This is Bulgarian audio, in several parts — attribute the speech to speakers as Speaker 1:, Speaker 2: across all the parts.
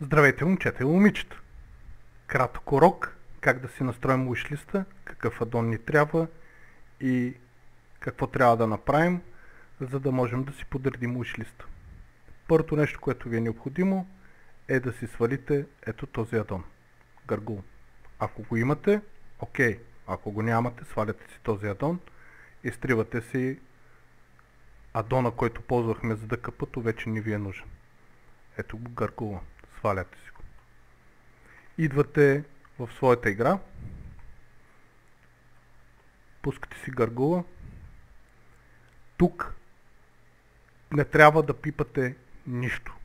Speaker 1: Здравейте момчета и момичета! Кратък урок, как да си настроим уишлиста, какъв адон ни трябва и какво трябва да направим, за да можем да си подредим уишлиста. Първото нещо, което ви е необходимо е да си свалите ето този адон. Гъргул. Ако го имате, окей. Ако го нямате, сваляте си този адон, изтривате си адона, който ползвахме за да къпато, вече не ви е нужен. Ето го гъргула сваляте си го. Идвате в своята игра, пускате си гъргула. Тук не трябва да пипате нищо.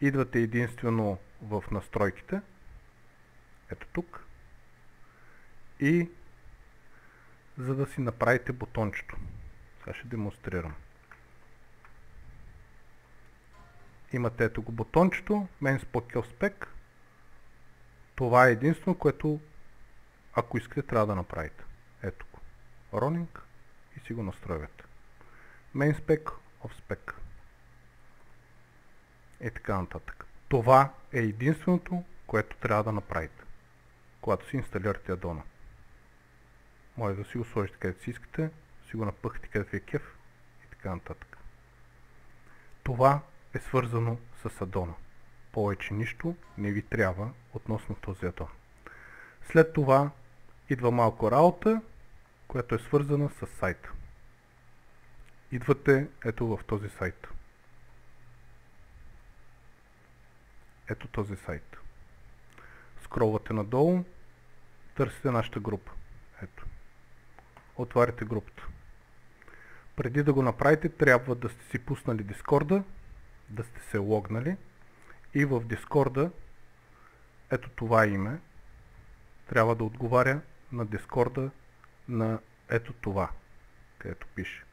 Speaker 1: Идвате единствено в настройките. Ето тук. И за да си направите бутончето. Сега ще демонстрирам. Имате ето го бутончето, Main Spot Spec. Това е единствено, което ако искате трябва да направите. Ето го. Running и си го настройвате. Main Spec of Spec. И така нататък. Това е единственото, което трябва да направите, когато си инсталирате адона. Може да си го сложите където си искате, си го напъхте където ви е кеф и така нататък. Това е свързано с адона. Повече нищо не ви трябва относно този адон. След това идва малко работа, която е свързана с сайта. Идвате ето в този сайт. Ето този сайт. Скролвате надолу, търсите нашата група. Ето. Отваряте групата. Преди да го направите, трябва да сте си пуснали Дискорда, да сте се логнали и в Дискорда ето това име трябва да отговаря на Дискорда на ето това, където пише.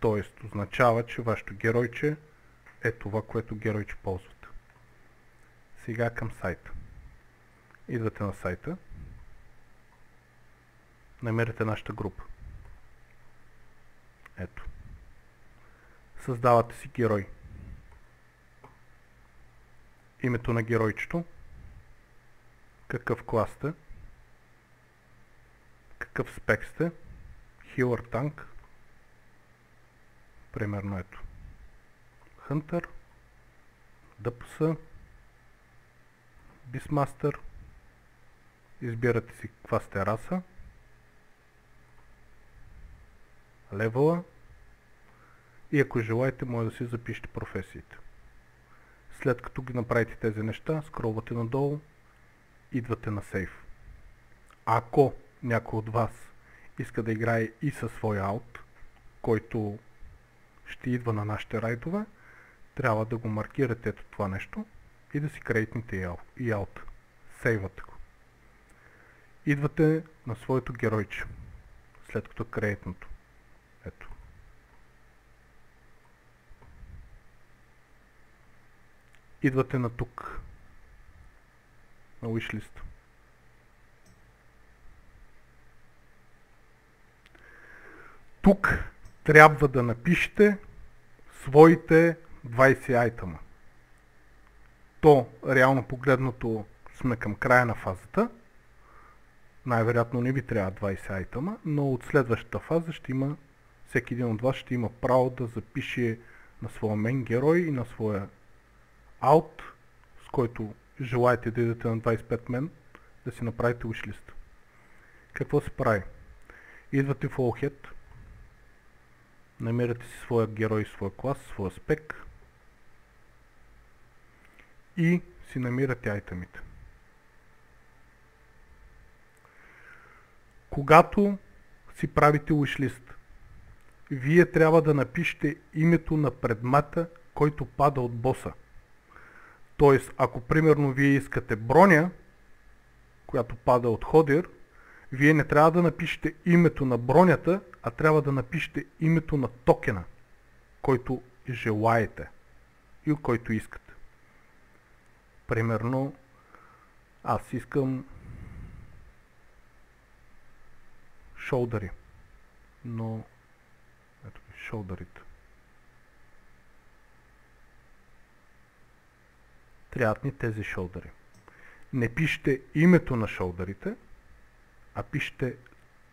Speaker 1: Тоест означава, че вашето геройче е това, което геройче ползвате. Сега към сайта. Идвате на сайта. Намерите нашата група. Ето. Създавате си герой името на геройчето, какъв клас сте, какъв спек сте, Healer Tank, примерно ето, Hunter, DPS, Beastmaster, избирате си каква сте раса, левела. И ако желаете може да си запишете професиите. След като ги направите тези неща, скролвате надолу, идвате на сейф. Ако някой от вас иска да играе и със свой аут, който ще идва на нашите райдове, трябва да го маркирате ето това нещо и да си крейтните и аут. Сейвате го. Идвате на своето геройче, след като крейтното. Ето. Идвате на тук, на wishlist. Тук трябва да напишете своите 20 айтема. То, реално погледното, сме към края на фазата. Най-вероятно не ви трябва 20 айтема, но от следващата фаза ще има, всеки един от вас ще има право да запише на своя мен герой и на своя out, с който желаете да идете на 25 мен, да си направите wishlist. Какво се прави? Идвате в Allhead, намирате си своя герой, своя клас, своя спек и си намирате айтемите. Когато си правите wishlist, вие трябва да напишете името на предмета, който пада от боса. Тоест, ако примерно вие искате броня, която пада от ходир, вие не трябва да напишете името на бронята, а трябва да напишете името на токена, който желаете и който искате. Примерно, аз искам шолдъри, но ето шолдърите. Трябват ни тези шолдъри. Не пишете името на шолдърите, а пишете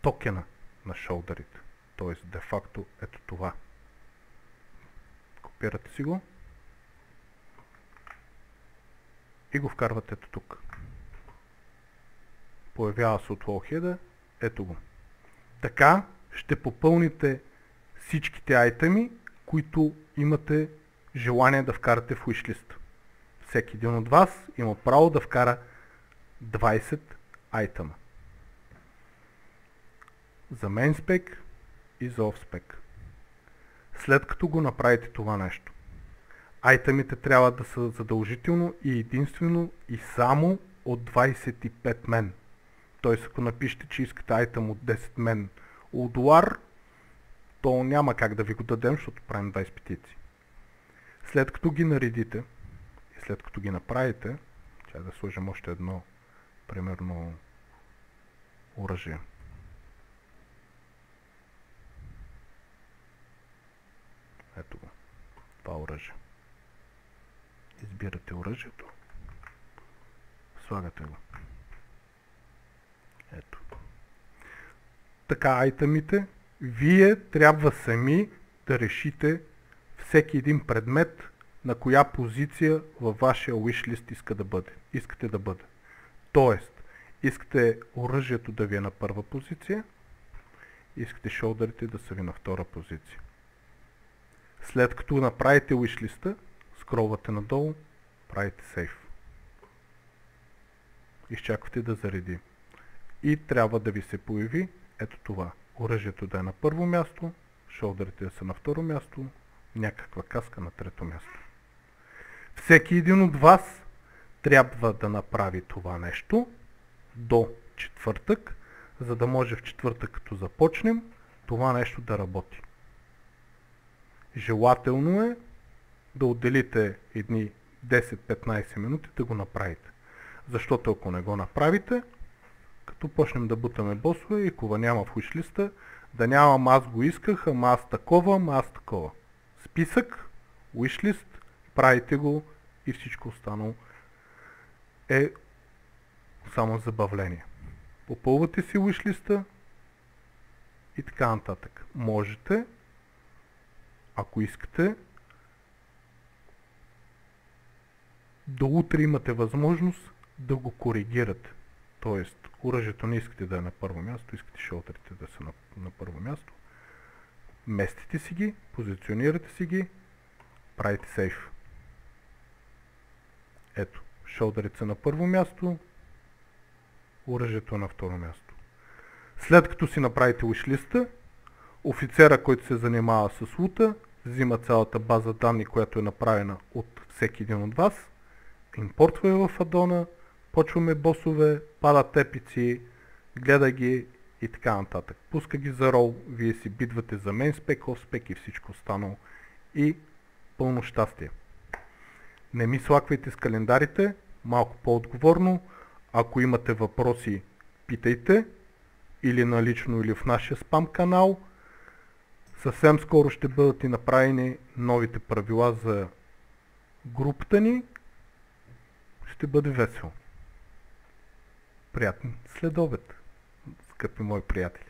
Speaker 1: токена на шолдърите. Тоест, де-факто, ето това. Копирате си го и го вкарвате ето тук. Появява се от wallhead ето го. Така ще попълните всичките айтеми, които имате желание да вкарате в wishlist. Всеки един от вас има право да вкара 20 айтема. За main spec и за off spec. След като го направите това нещо, айтемите трябва да са задължително и единствено и само от 25 мен. Т.е. ако напишете, че искате айтем от 10 мен удуар, то няма как да ви го дадем, защото правим 20 петици. След като ги наредите след като ги направите, чай да сложим още едно, примерно, оръжие. Ето го. Това оръжие. Избирате оръжието. Слагате го. Ето. Така, айтемите, вие трябва сами да решите всеки един предмет на коя позиция във вашия wishlist иска да бъде. Искате да бъде. Тоест, искате оръжието да ви е на първа позиция, искате шолдърите да са ви на втора позиция. След като направите wishlist скролвате надолу, правите сейф. Изчаквате да зареди. И трябва да ви се появи ето това. Оръжието да е на първо място, шолдърите да са на второ място, някаква каска на трето място. Всеки един от вас трябва да направи това нещо до четвъртък, за да може в четвъртък, като започнем, това нещо да работи. Желателно е да отделите едни 10-15 минути да го направите. Защото ако не го направите, като почнем да бутаме босове и кога няма в уишлиста, да нямам аз го исках, ама аз такова, ама аз такова. Списък, уишлист, правите го и всичко останало е само забавление. Попълвате си уишлиста и така нататък. Можете, ако искате, до утре имате възможност да го коригирате. Тоест, оръжието не искате да е на първо място, искате шелтерите да са на, на първо място. Местите си ги, позиционирате си ги, правите сейф. Ето, шолдерите са на първо място, оръжието е на второ място. След като си направите уишлиста, офицера, който се занимава с лута, взима цялата база данни, която е направена от всеки един от вас, импортва я в адона, почваме босове, падат тепици, гледа ги и така нататък. Пуска ги за рол, вие си бидвате за мен спек, оф спек и всичко останало. И пълно щастие. Не ми слаквайте с календарите, малко по-отговорно. Ако имате въпроси, питайте или налично, или в нашия спам канал. Съвсем скоро ще бъдат и направени новите правила за групата ни. Ще бъде весело. Приятен следобед, скъпи мои приятели.